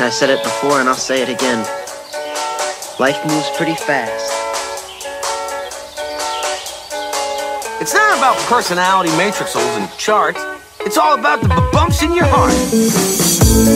I said it before and I'll say it again. Life moves pretty fast. It's not about personality matrixels and charts. It's all about the bumps in your heart.